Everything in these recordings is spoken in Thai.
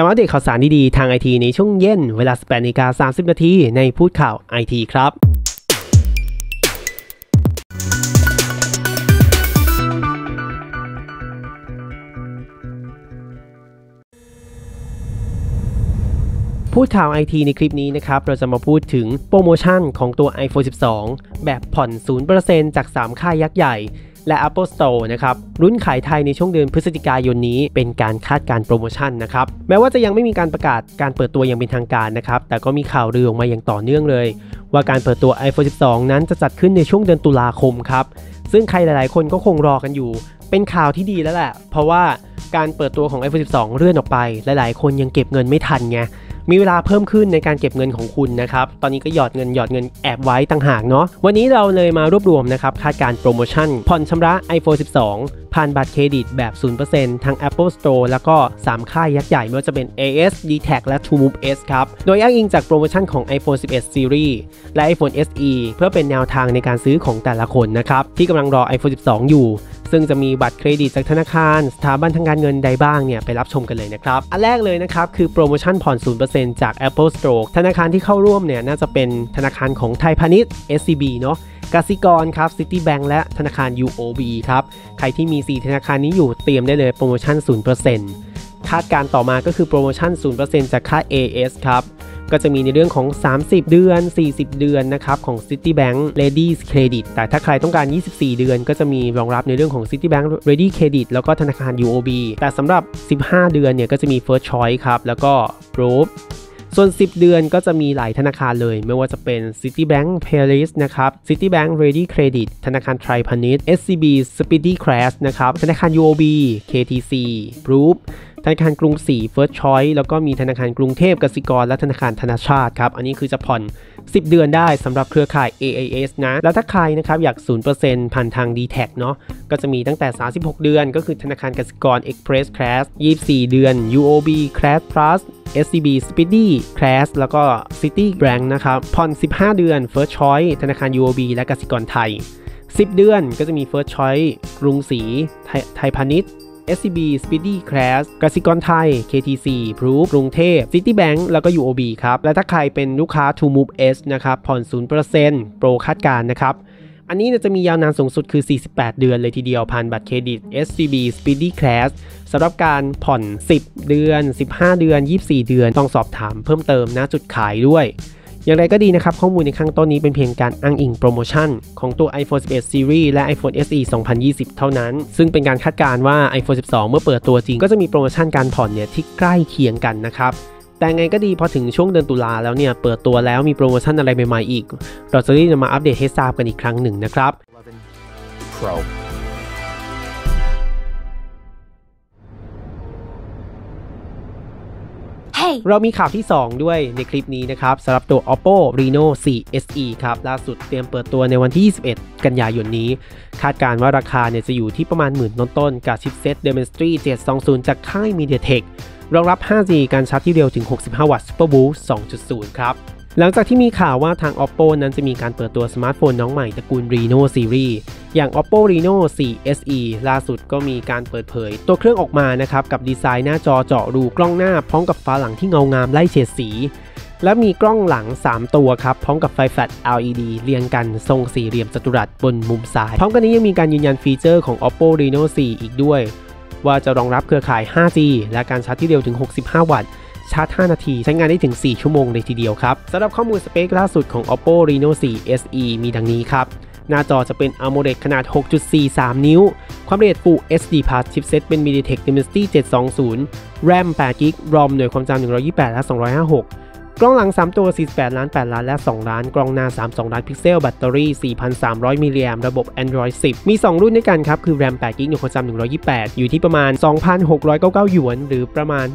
แต่ว่าเด็กข่าวสารดีๆ ทางไอทีในช่วงเย็น เวลา 18นาฬิกา30 นาทีในพูดข่าวไอทีครับพูดข่าวไอทีในคลิปนี้นะครับ เราจะมาพูดถึงโปรโมชั่นของตัว iPhone 12 แบบผ่อน 0%จาก 3 ค่ายยักษ์ใหญ่ และ Apple Store นะครับ รุ่นขายไทยในช่วงเดือนพฤศจิกายนนี้เป็นการคาดการโปรโมชั่นนะครับ แม้ว่าจะยังไม่มีการประกาศการเปิดตัวอย่างเป็นทางการนะครับ แต่ก็มีข่าวลือออกมาอย่างต่อเนื่องเลย ว่าการเปิดตัว iPhone 12 นั้นจะจัดขึ้นในช่วงเดือนตุลาคมครับ ซึ่งใครหลาย ๆ คนก็คงรอกันอยู่ เป็นข่าวที่ดีแล้วแหละ เพราะว่าการเปิดตัวของ iPhone 12 เลื่อนออกไป หลาย ๆ คนยังเก็บเงินไม่ทันไง มีเวลาเพิ่มขึ้นในการเก็บเงินของคุณนะครับ ตอนนี้ก็หยอดเงินหยอดเงินแอบไว้ต่างหากเนาะ วันนี้เราเลยมารวบรวมนะครับคาดการโปรโมชั่น ผ่อนชำระ iPhone 12 ผ่านบัตรเครดิตแบบ 0%ทั้ง Apple Store แล้วก็ 3 ค่ายยักษ์ใหญ่ไม่ว่าจะเป็น AS, d t a c และ TrueMove S ครับ โดยอ้างอิงจากโปรโมชั่นของ iPhone 11 Series และ iPhone SE เพื่อเป็นแนวทางในการซื้อของแต่ละคนนะครับที่กำลังรอ iPhone 12 อยู่ ซึ่งจะมีบัตรเครดิตจากธนาคาร สถาบันทางการเงินใดบ้างเนี่ยไปรับชมกันเลยนะครับ อันแรกเลยนะครับ คือโปรโมชั่นผ่อน 0%จาก Apple Store ธนาคารที่เข้าร่วมเนี่ยน่าจะเป็นธนาคารของไทยพาณิชย์ SCB เนาะกสิกรครับ Citibank และธนาคาร UOB ครับ ใครที่มี 4 ธนาคารนี้อยู่เตรียมได้เลยโปรโมชั่น 0%คาดการต่อมาก็คือโปรโมชั่น 0%จากค่า AS ครับ ก็จะมีในเรื่องของ 30 เดือน 40 เดือนนะครับของ Citibank Ladies Credit แต่ถ้าใครต้องการ 24 เดือน ก็จะมีรองรับในเรื่องของ Citibank Ready Credit แล้วก็ธนาคาร UOB แต่สำหรับ 15 เดือนเนี่ยก็จะมี First Choice ครับแล้วก็ Proof ส่วน 10 เดือนก็จะมีหลายธนาคารเลย ไม่ว่าจะเป็น Citibank Paris นะครับ Citibank Ready Credit ธนาคารไทยพาณิชย์ SCB Speedy Crash นะครับ ธนาคาร UOB KTC Proof ธนาคารกรุงศรี First Choice แล้วก็มีธนาคารกรุงเทพกสิกรและธนาคารธนาชาติครับ อันนี้คือจะผ่อน 10 เดือนได้สำหรับเครือข่าย AIS นะ แล้วถ้าใครนะครับอยาก 0%ผ่านทาง d t แทเนาะ ก็จะมีตั้งแต่ 36 เดือน ก็คือธนาคารกสิกร Express Crash 24 เดือน UOB Crash Plus SCB Speedy Crash แล้วก็ City Bank นะครับ ผ่อน 15 เดือน First Choice ธนาคาร UOB และกสิกรไทย 10 เดือนก็จะมี First Choice กรุงศรีไทยพาณิชย์ SCB Speedy Crash กสิกรไทย KTC Proof กรุงเทพ Citibank แล้วก็ UOB ครับ และถ้าใครเป็นลูกค้า To Move S นะครับ ผ่อน 0%โปรคาดการนะครับ อันนี้จะมียาวนานสูงสุดคือ 48 เดือนเลยทีเดียวผ่านบัตรเครดิต SCB Speedy Crash สำหรับการผ่อน 10 เดือน 15 เดือน 24 เดือนต้องสอบถามเพิ่มเติมณจุดขายด้วย อย่างไรก็ดีนะครับ ข้อมูลในข้างต้นนี้เป็นเพียงการอ้างอิงโปรโมชั่น ของตัว iPhone 11 Series และ iPhone SE 2020 เท่านั้น ซึ่งเป็นการคาดการณ์ว่า iPhone 12 เมื่อเปิดตัวจริง ก็จะมีโปรโมชั่นการผ่อนเนี่ยที่ใกล้เคียงกันนะครับ แต่ไงก็ดีพอถึงช่วงเดือนตุลาแล้วเนี่ยเปิดตัวแล้วมีโปรโมชั่นอะไรใหม่ๆอีก เราจะรีบนำมาอัปเดตให้ทราบกันอีกครั้งหนึ่งนะครับ Pro. เรามีข่าวที่ 2 ด้วยในคลิปนี้นะครับสำหรับตัว Oppo Reno 4 SE ครับ ล่าสุดเตรียมเปิดตัวในวันที่ 21 กันยายนนี้ คาดการณ์ว่าราคาเนี่ยจะอยู่ที่ประมาณหมื่นต้นๆกับชิปเซ็ต Dimensity 720 จากค่าย MediaTek รองรับ 5G การชาร์จที่เร็วถึง 65 วัตต์ Super Boost 2.0 ครับ หลังจากที่มีข่าวว่าทาง Oppo นั้นจะมีการเปิดตัวสมาร์ทโฟนน้องใหม่ตระกูล Reno Series อย่าง Oppo Reno 4 SE ล่าสุดก็มีการเปิดเผย ตัวเครื่องออกมานะครับ กับดีไซน์หน้าจอเจาะรูกล้องหน้า พร้อมกับฝาหลังที่เงางามไล่เฉดสี และมีกล้องหลัง 3 ตัวครับ พร้อมกับไฟแฟลช LED เรียงกันทรงสี่เหลี่ยมจัตุรัสบนมุมซ้าย พร้อมกันนี้ยังมีการยืนยันฟีเจอร์ของ Oppo Reno 4 อีกด้วย ว่าจะรองรับเครือข่าย 5G และการชาร์จที่เร็วถึง 65 วัตต์ชาร์จ 5 นาที ใช้งานได้ถึง 4 ชั่วโมงเลยทีเดียวครับสำหรับข้อมูลสเปคล่าสุดของ Oppo Reno 4 SE มีดังนี้ครับ หน้าจอจะเป็น AMOLED ขนาด 6.43 นิ้ว ความละเอียด Full HD Plus ชิปเซ็ตเป็น MediaTek Dimensity 720 RAM 8 GB ROM หน่วยความจำ128 และ 256 กล้องหลัง 3 ตัว 48 ล้าน 8 ล้าน และ 2 ล้าน กล้องหน้า 32 ล้านพิกเซล แบตเตอรี่ 4,300 มิลลิแอมป์ระบบ Android 10 มี 2 รุ่นด้วยกันครับ คือ RAM 8 GB หน่วยความจำ128 อยู่ที่ประมาณ 2,699 หยวน หรือประมาณ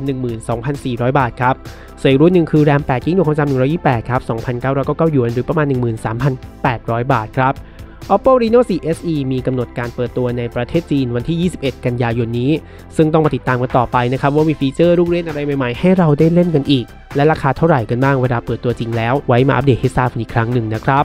12,400 บาทครับ ส่วนอีกรุ่นหนึ่งคือ RAM 8 g b หน่วยความจำ128 ครับ 2,999 หยวน หรือประมาณ 13,800 บาทครับ Oppo Reno 4 SE มีกำหนดการเปิดตัวในประเทศจีนวันที่ 21 กันยายนนี้ ซึ่งต้องมาติดตามกันต่อไปนะครับ ว่ามีฟีเจอร์ลูกเล่นอะไรใหม่ๆ ให้เราได้เล่นกันอีก และราคาเท่าไหร่กันบ้างเวลาเปิดตัวจริงแล้ว ไว้มาอัปเดตให้ทราบอีกครั้งหนึ่งนะครับ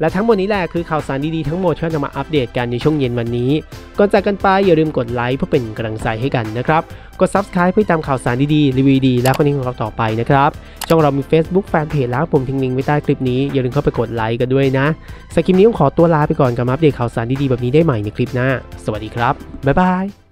และทั้งหมดนี้แหละคือข่าวสารดีๆทั้งหมดที่เราจะมาอัปเดตกันในช่วงเย็นวันนี้ ก่อนจากกันไปอย่าลืมกดไลค์เพื่อเป็นกำลังใจให้กันนะครับ กด Subscribe เพื่อตามข่าวสารดีๆรีวิวดีและคอนเทนต์ของเราต่อไปนะครับช่องเรามี Facebook Fanpage แล้วผมทิ้งลิงก์ไว้ใต้คลิปนี้อย่าลืมเข้าไปกดไลค์กันด้วยนะสำหรับคลิปนี้ต้องขอตัวลาไปก่อนกับอัปเดตข่าวสารดีๆแบบนี้ได้ใหม่ในคลิปหน้า สวัสดีครับบ๊ายบาย